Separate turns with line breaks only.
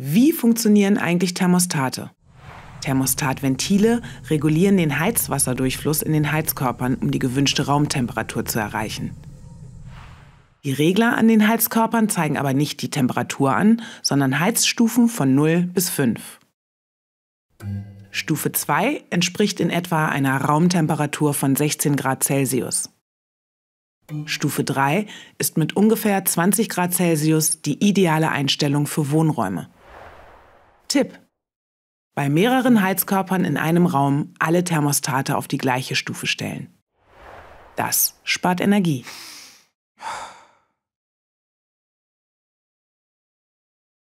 Wie funktionieren eigentlich Thermostate? Thermostatventile regulieren den Heizwasserdurchfluss in den Heizkörpern, um die gewünschte Raumtemperatur zu erreichen. Die Regler an den Heizkörpern zeigen aber nicht die Temperatur an, sondern Heizstufen von 0 bis 5. Stufe 2 entspricht in etwa einer Raumtemperatur von 16 Grad Celsius. Stufe 3 ist mit ungefähr 20 Grad Celsius die ideale Einstellung für Wohnräume. Tipp. Bei mehreren Heizkörpern in einem Raum alle Thermostate auf die gleiche Stufe stellen. Das spart Energie.